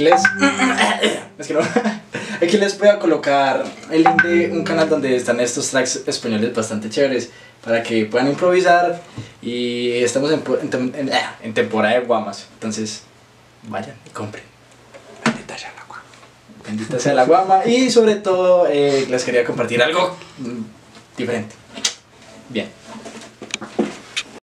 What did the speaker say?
es que no. Aquí les voy a colocar el link de un canal donde están estos tracks españoles bastante chéveres para que puedan improvisar y estamos en, en, en, eh, en temporada de guamas. Entonces, vayan y compren. Bendita sea la guama. Bendita sea la guama. Y sobre todo, eh, les quería compartir algo mm, diferente. Bien.